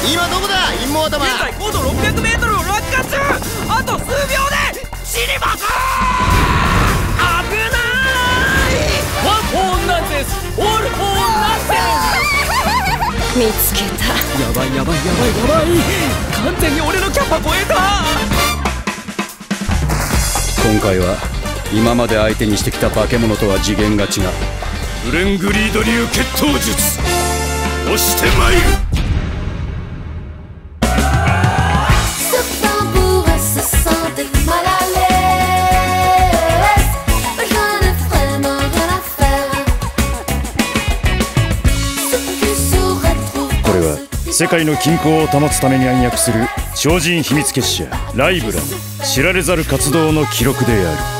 オートマ現在高度 600m を落下中。あと数秒で死にます危ない。 One for nonsense, all for nonsense 見つけたやばいやばいやばい。やばい完全に俺のキャパ超えた。今回は今まで相手にしてきた化け物とは次元が違う。フレングリード流決闘術。押してまいるこれは世界の均衡を保つために暗躍する超人秘密結社ライブラの知られざる活動の記録である。